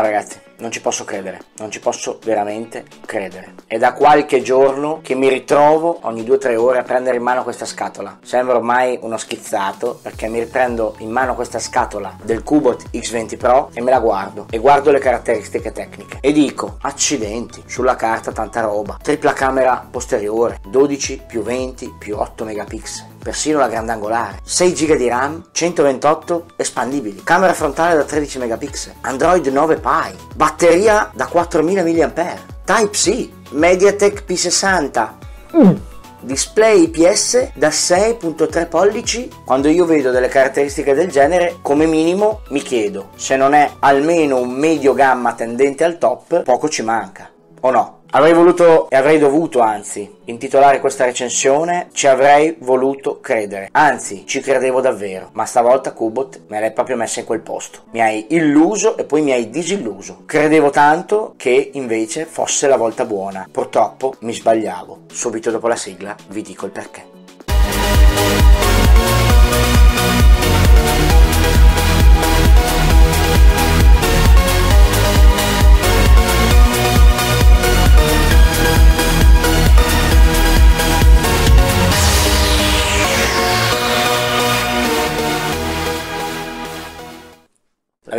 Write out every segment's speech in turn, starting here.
Ragazzi, non ci posso credere, non ci posso veramente credere. È da qualche giorno che mi ritrovo ogni 2-3 ore a prendere in mano questa scatola. Sembra ormai uno schizzato perché mi riprendo in mano questa scatola del Cubot X20 Pro e me la guardo e guardo le caratteristiche tecniche e dico accidenti, sulla carta tanta roba. Tripla camera posteriore, 12 più 20 più 8 megapixel persino la grandangolare, 6 GB di RAM, 128 espandibili, camera frontale da 13 megapixel, Android 9 Pie, batteria da 4000 mAh, Type-C, MediaTek P60, mm. display IPS da 6.3 pollici. Quando io vedo delle caratteristiche del genere, come minimo mi chiedo se non è almeno un medio gamma tendente al top, poco ci manca, o no? Avrei voluto e avrei dovuto, anzi, intitolare questa recensione Ci avrei voluto credere. Anzi, ci credevo davvero, ma stavolta Kubot me l'hai proprio messa in quel posto. Mi hai illuso e poi mi hai disilluso. Credevo tanto che invece fosse la volta buona. Purtroppo mi sbagliavo. Subito dopo la sigla vi dico il perché.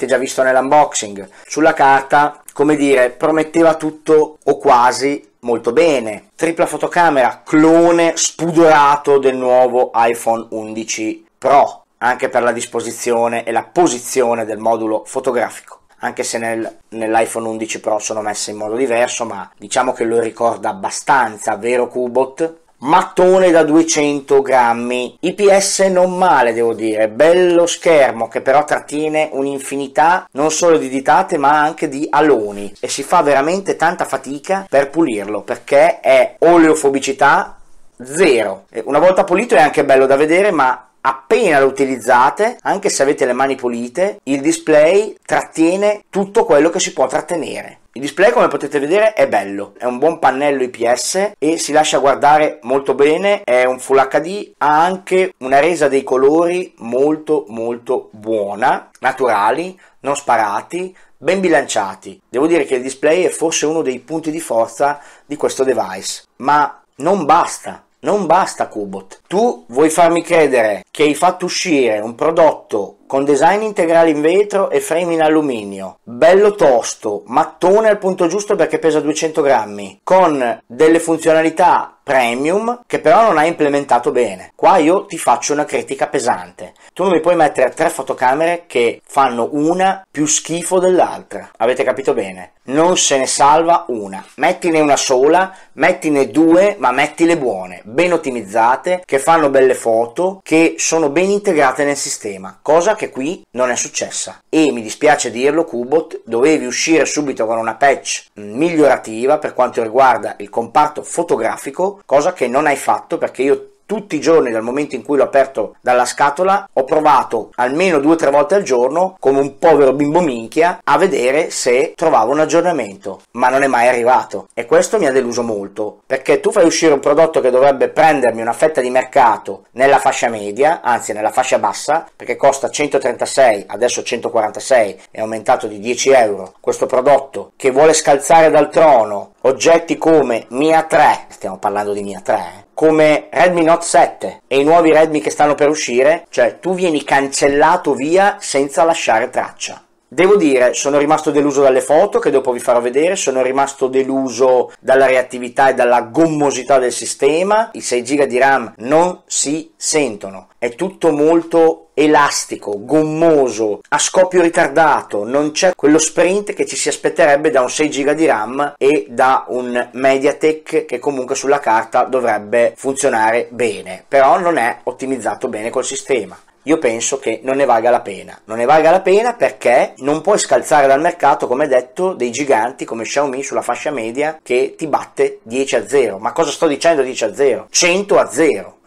L'avete già visto nell'unboxing. Sulla carta, come dire, prometteva tutto o quasi molto bene. Tripla fotocamera, clone spudorato del nuovo iPhone 11 Pro, anche per la disposizione e la posizione del modulo fotografico anche se nel, nell'iPhone 11 Pro sono messe in modo diverso, ma diciamo che lo ricorda abbastanza, vero Cubot? Mattone da 200 grammi. IPS non male devo dire. Bello schermo che però trattiene un'infinità non solo di ditate ma anche di aloni. E si fa veramente tanta fatica per pulirlo perché è oleofobicità zero. Una volta pulito è anche bello da vedere ma appena lo utilizzate, anche se avete le mani pulite, il display trattiene tutto quello che si può trattenere. Il display come potete vedere è bello, è un buon pannello IPS e si lascia guardare molto bene, è un Full HD, ha anche una resa dei colori molto molto buona, naturali, non sparati, ben bilanciati. Devo dire che il display è forse uno dei punti di forza di questo device, ma non basta. Non basta Cubot. Tu vuoi farmi credere che hai fatto uscire un prodotto con design integrale in vetro e frame in alluminio, bello tosto, mattone al punto giusto perché pesa 200 grammi, con delle funzionalità premium che però non hai implementato bene. Qua io ti faccio una critica pesante. Tu non mi puoi mettere tre fotocamere che fanno una più schifo dell'altra. Avete capito bene? Non se ne salva una. Mettine una sola, mettine due, ma mettile buone, ben ottimizzate, che fanno belle foto, che sono ben integrate nel sistema, cosa che qui non è successa. E mi dispiace dirlo, Cubot, dovevi uscire subito con una patch migliorativa per quanto riguarda il comparto fotografico, cosa che non hai fatto perché io tutti i giorni dal momento in cui l'ho aperto dalla scatola ho provato almeno due o tre volte al giorno come un povero bimbo minchia a vedere se trovavo un aggiornamento ma non è mai arrivato. E questo mi ha deluso molto perché tu fai uscire un prodotto che dovrebbe prendermi una fetta di mercato nella fascia media anzi nella fascia bassa perché costa 136 adesso 146 è aumentato di 10 euro. Questo prodotto che vuole scalzare dal trono oggetti come Mia 3 stiamo parlando di Mia 3 eh, come Redmi Note 7 e i nuovi Redmi che stanno per uscire, cioè tu vieni cancellato via senza lasciare traccia. Devo dire, sono rimasto deluso dalle foto che dopo vi farò vedere, sono rimasto deluso dalla reattività e dalla gommosità del sistema, i 6 GB di RAM non si sentono, è tutto molto elastico, gommoso, a scoppio ritardato, non c'è quello sprint che ci si aspetterebbe da un 6 GB di RAM e da un MediaTek che comunque sulla carta dovrebbe funzionare bene, però non è ottimizzato bene col sistema io penso che non ne valga la pena. Non ne valga la pena perché non puoi scalzare dal mercato, come detto, dei giganti come Xiaomi sulla fascia media che ti batte 10 a 0. Ma cosa sto dicendo 10 a 0? 100 a 0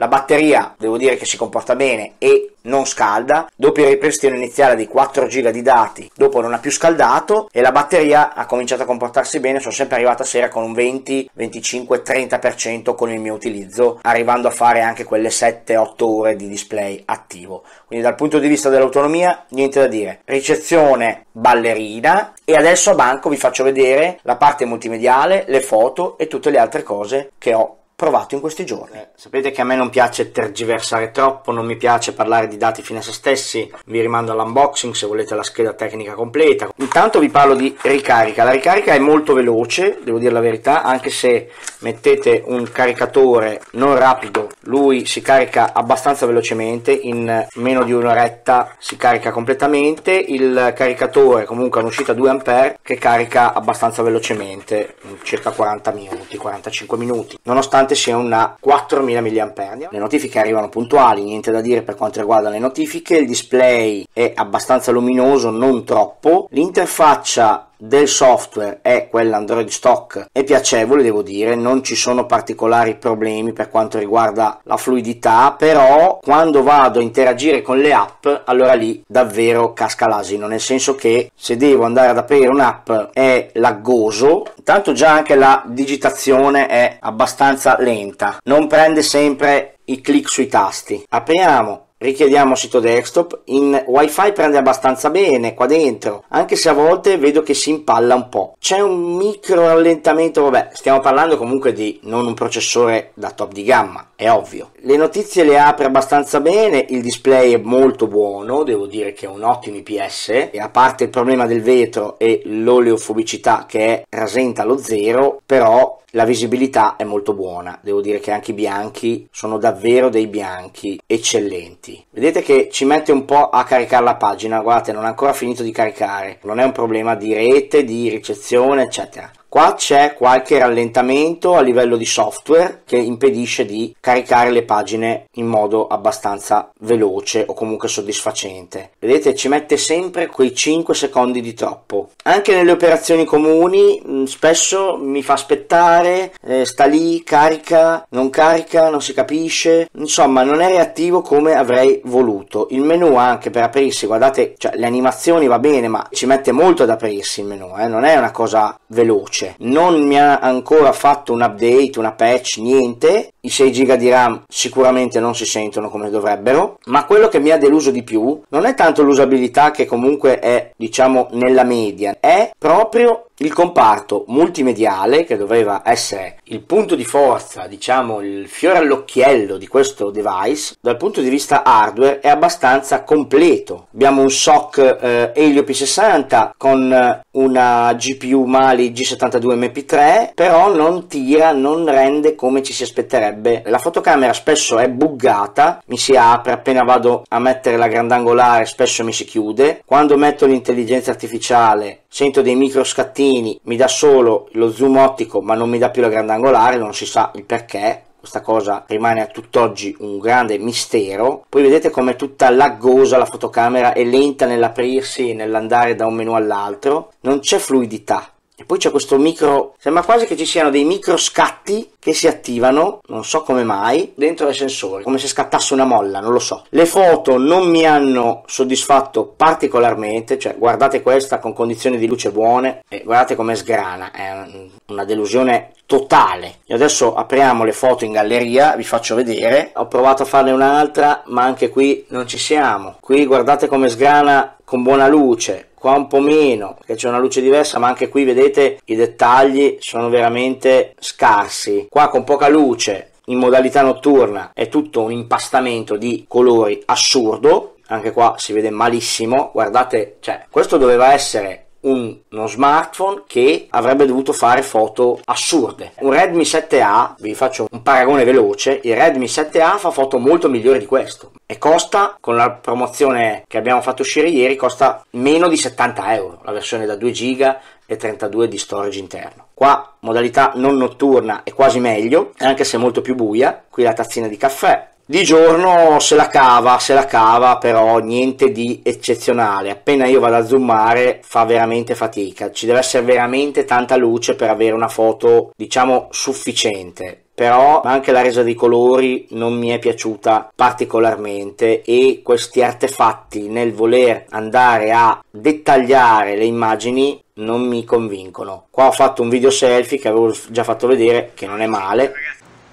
La batteria devo dire che si comporta bene e non scalda, dopo il ripristino iniziale di 4 GB di dati, dopo non ha più scaldato e la batteria ha cominciato a comportarsi bene, sono sempre arrivato a sera con un 20, 25, 30% con il mio utilizzo, arrivando a fare anche quelle 7-8 ore di display attivo. Quindi dal punto di vista dell'autonomia niente da dire. Ricezione ballerina e adesso a banco vi faccio vedere la parte multimediale, le foto e tutte le altre cose che ho provato in questi giorni. Eh, sapete che a me non piace tergiversare troppo, non mi piace parlare di dati fine a se stessi, vi rimando all'unboxing se volete la scheda tecnica completa. Intanto vi parlo di ricarica, la ricarica è molto veloce, devo dire la verità, anche se mettete un caricatore non rapido, lui si carica abbastanza velocemente, in meno di un'oretta si carica completamente, il caricatore comunque ha un'uscita 2 A che carica abbastanza velocemente, circa 40 minuti, 45 minuti, nonostante sia una 4000 mAh. Le notifiche arrivano puntuali, niente da dire per quanto riguarda le notifiche, il display è abbastanza luminoso, non troppo, l'interfaccia del software è quella Android stock. È piacevole devo dire non ci sono particolari problemi per quanto riguarda la fluidità però quando vado a interagire con le app allora lì davvero casca l'asino nel senso che se devo andare ad aprire un'app è laggoso tanto già anche la digitazione è abbastanza lenta non prende sempre i clic sui tasti. Apriamo richiediamo sito desktop. In wifi prende abbastanza bene qua dentro. Anche se a volte vedo che si impalla un po' c'è un micro rallentamento vabbè stiamo parlando comunque di non un processore da top di gamma è ovvio. Le notizie le apre abbastanza bene il display è molto buono devo dire che è un ottimo IPS e a parte il problema del vetro e l'oleofobicità che è rasenta allo zero però la visibilità è molto buona, devo dire che anche i bianchi sono davvero dei bianchi eccellenti. Vedete che ci mette un po' a caricare la pagina, guardate non ha ancora finito di caricare, non è un problema di rete, di ricezione eccetera. Qua c'è qualche rallentamento a livello di software che impedisce di caricare le pagine in modo abbastanza veloce o comunque soddisfacente. Vedete, ci mette sempre quei 5 secondi di troppo. Anche nelle operazioni comuni mm, spesso mi fa aspettare, eh, sta lì, carica, non carica, non si capisce. Insomma, non è reattivo come avrei voluto. Il menu anche per aprirsi, guardate, cioè, le animazioni va bene, ma ci mette molto ad aprirsi il menu, eh? non è una cosa veloce veloce. Non mi ha ancora fatto un update, una patch, niente. I 6 GB di RAM sicuramente non si sentono come dovrebbero, ma quello che mi ha deluso di più non è tanto l'usabilità che comunque è, diciamo, nella media, è proprio il comparto multimediale, che doveva essere il punto di forza, diciamo il fiore all'occhiello di questo device, dal punto di vista hardware è abbastanza completo. Abbiamo un SOC eh, Helio P60 con eh, una GPU Mali G72 MP3, però non tira, non rende come ci si aspetterebbe. La fotocamera spesso è buggata, mi si apre appena vado a mettere la grandangolare, spesso mi si chiude. Quando metto l'intelligenza artificiale sento dei micro scattini, mi dà solo lo zoom ottico ma non mi dà più la grandangolare, non si sa il perché, questa cosa rimane a tutt'oggi un grande mistero. Poi vedete come tutta laggosa la fotocamera è lenta nell'aprirsi e nell'andare da un menu all'altro, non c'è fluidità. E poi c'è questo micro, sembra quasi che ci siano dei micro scatti che si attivano, non so come mai, dentro ai sensori, come se scattasse una molla, non lo so. Le foto non mi hanno soddisfatto particolarmente, cioè guardate questa con condizioni di luce buone e guardate come sgrana, è una delusione totale. E adesso apriamo le foto in galleria, vi faccio vedere. Ho provato a farne un'altra, ma anche qui non ci siamo. Qui guardate come sgrana con buona luce, qua un po' meno, perché c'è una luce diversa, ma anche qui vedete i dettagli sono veramente scarsi. Qua con poca luce, in modalità notturna, è tutto un impastamento di colori assurdo. Anche qua si vede malissimo, guardate, cioè, questo doveva essere uno smartphone che avrebbe dovuto fare foto assurde. Un Redmi 7A, vi faccio un paragone veloce, il Redmi 7A fa foto molto migliori di questo e costa, con la promozione che abbiamo fatto uscire ieri, costa meno di 70 euro, la versione da 2 GB e 32 di storage interno. Qua modalità non notturna è quasi meglio, anche se molto più buia, qui la tazzina di caffè, di giorno se la cava, se la cava, però niente di eccezionale. Appena io vado a zoomare fa veramente fatica. Ci deve essere veramente tanta luce per avere una foto, diciamo, sufficiente però anche la resa dei colori non mi è piaciuta particolarmente e questi artefatti nel voler andare a dettagliare le immagini non mi convincono. Qua ho fatto un video selfie che avevo già fatto vedere che non è male.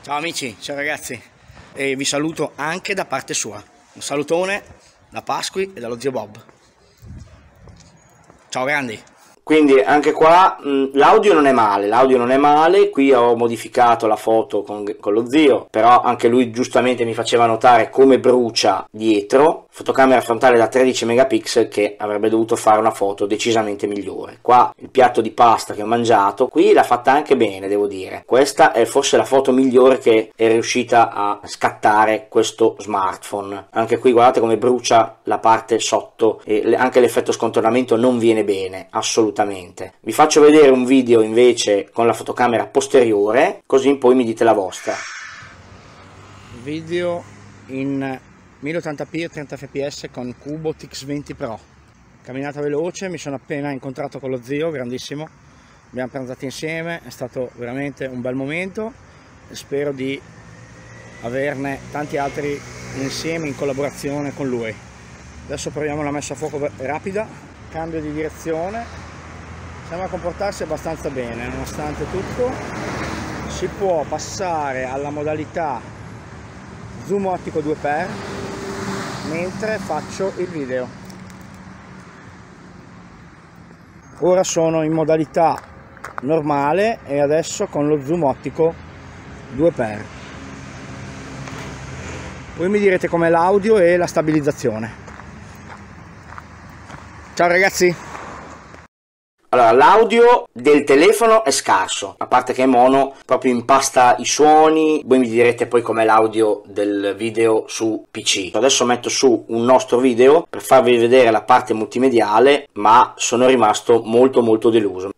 Ciao amici, ciao ragazzi e vi saluto anche da parte sua. Un salutone da Pasqui e dallo zio Bob. Ciao grandi! Quindi anche qua mh, l'audio non è male, l'audio non è male, qui ho modificato la foto con, con, lo zio, però anche lui giustamente mi faceva notare come brucia dietro, fotocamera frontale da 13 megapixel che avrebbe dovuto fare una foto decisamente migliore. Qua il piatto di pasta che ho mangiato, qui l'ha fatta anche bene devo dire, questa è forse la foto migliore che è riuscita a scattare questo smartphone. Anche qui guardate come brucia la parte sotto e anche l'effetto scontornamento non viene bene, assolutamente assolutamente. Vi faccio vedere un video invece con la fotocamera posteriore, così poi mi dite la vostra. Video in 1080p e 30 fps con Cubo Tix20 Pro. Camminata veloce, mi sono appena incontrato con lo zio, grandissimo. Abbiamo pranzato insieme, è stato veramente un bel momento spero di averne tanti altri insieme in collaborazione con lui. Adesso proviamo la messa a fuoco rapida, cambio di direzione sembra comportarsi abbastanza bene nonostante tutto. Si può passare alla modalità zoom ottico 2x mentre faccio il video. Ora sono in modalità normale e adesso con lo zoom ottico 2x voi mi direte com'è l'audio e la stabilizzazione. Ciao ragazzi allora, l'audio del telefono è scarso, a parte che è mono, proprio impasta i suoni, voi mi direte poi com'è l'audio del video su PC. Adesso metto su un nostro video per farvi vedere la parte multimediale, ma sono rimasto molto molto deluso.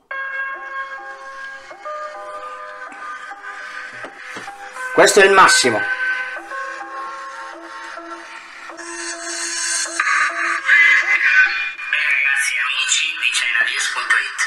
Questo è il massimo.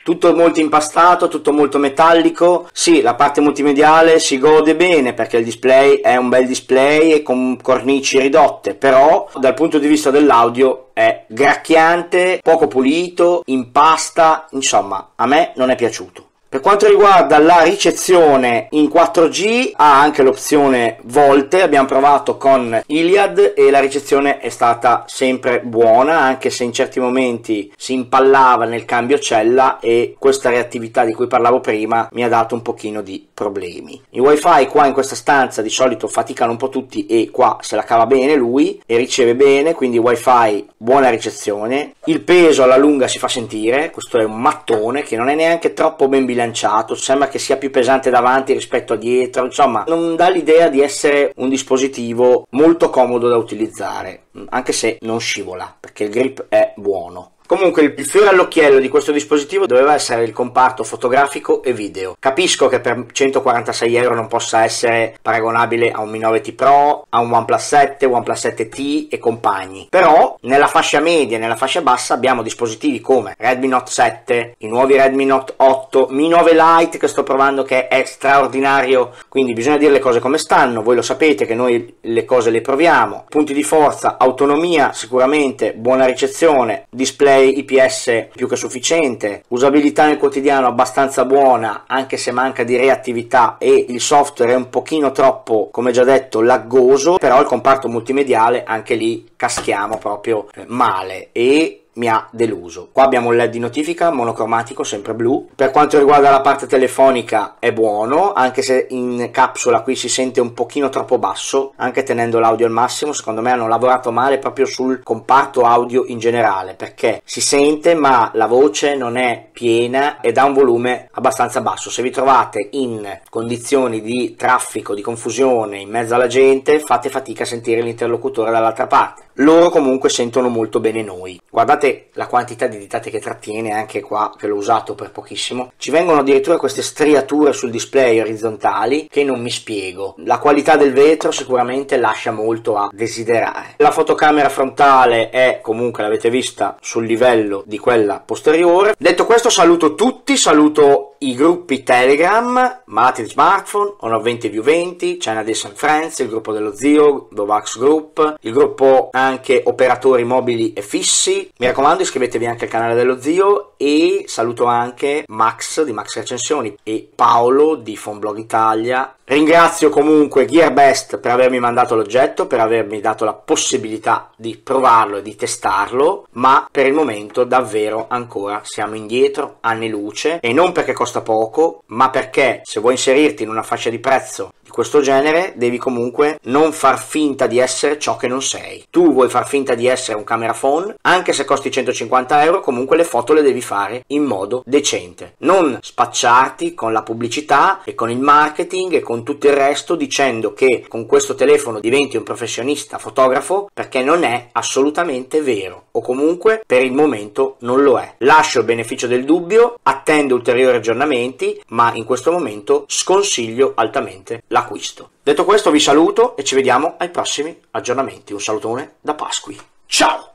Tutto molto impastato, tutto molto metallico. Sì, la parte multimediale si gode bene perché il display è un bel display e con cornici ridotte, però dal punto di vista dell'audio è gracchiante, poco pulito, impasta, insomma, a me non è piaciuto. Per quanto riguarda la ricezione in 4G ha anche l'opzione volte, abbiamo provato con Iliad e la ricezione è stata sempre buona anche se in certi momenti si impallava nel cambio cella e questa reattività di cui parlavo prima mi ha dato un pochino di problemi. I wifi qua in questa stanza di solito faticano un po' tutti e qua se la cava bene lui e riceve bene quindi wifi buona ricezione, il peso alla lunga si fa sentire, questo è un mattone che non è neanche troppo ben bilanciato bilanciato, sembra che sia più pesante davanti rispetto a dietro, insomma non dà l'idea di essere un dispositivo molto comodo da utilizzare, anche se non scivola, perché il grip è buono. Comunque il fiore all'occhiello di questo dispositivo doveva essere il comparto fotografico e video. Capisco che per 146 euro non possa essere paragonabile a un Mi 9T Pro, a un OnePlus 7, OnePlus 7T e compagni. Però nella fascia media e nella fascia bassa abbiamo dispositivi come Redmi Note 7, i nuovi Redmi Note 8, Mi 9 Lite che sto provando che è straordinario, quindi bisogna dire le cose come stanno, voi lo sapete che noi le cose le proviamo. Punti di forza, autonomia sicuramente, buona ricezione, display IPS più che sufficiente, usabilità nel quotidiano abbastanza buona anche se manca di reattività e il software è un pochino troppo, come già detto, laggoso, però il comparto multimediale anche lì caschiamo proprio eh, male. E mi ha deluso. Qua abbiamo un LED di notifica monocromatico, sempre blu. Per quanto riguarda la parte telefonica è buono, anche se in capsula qui si sente un pochino troppo basso, anche tenendo l'audio al massimo, secondo me hanno lavorato male proprio sul comparto audio in generale, perché si sente ma la voce non è piena ed ha un volume abbastanza basso. Se vi trovate in condizioni di traffico, di confusione in mezzo alla gente, fate fatica a sentire l'interlocutore dall'altra parte. Loro comunque sentono molto bene noi. Guardate la quantità di ditate che trattiene anche qua che l'ho usato per pochissimo. Ci vengono addirittura queste striature sul display orizzontali che non mi spiego. La qualità del vetro sicuramente lascia molto a desiderare. La fotocamera frontale è comunque l'avete vista sul livello di quella posteriore. Detto questo saluto tutti saluto i gruppi Telegram, malati di smartphone, Honor 20 View 20, China Days and Friends, il gruppo dello zio, Vovax Group, il gruppo anche operatori mobili e fissi. Mi raccomando iscrivetevi anche al canale dello zio e saluto anche Max di Max Recensioni e Paolo di Fonblog Italia. Ringrazio comunque Gearbest per avermi mandato l'oggetto, per avermi dato la possibilità di provarlo e di testarlo, ma per il momento davvero ancora siamo indietro, anni luce, e non perché costa poco, ma perché se vuoi inserirti in una fascia di prezzo questo genere devi comunque non far finta di essere ciò che non sei. Tu vuoi far finta di essere un camera phone, anche se costi 150 euro, comunque le foto le devi fare in modo decente. Non spacciarti con la pubblicità e con il marketing e con tutto il resto dicendo che con questo telefono diventi un professionista fotografo perché non è assolutamente vero o comunque per il momento non lo è. Lascio il beneficio del dubbio, attendo ulteriori aggiornamenti, ma in questo momento sconsiglio altamente la l'acquisto. Detto questo vi saluto e ci vediamo ai prossimi aggiornamenti. Un salutone da Pasqui. Ciao!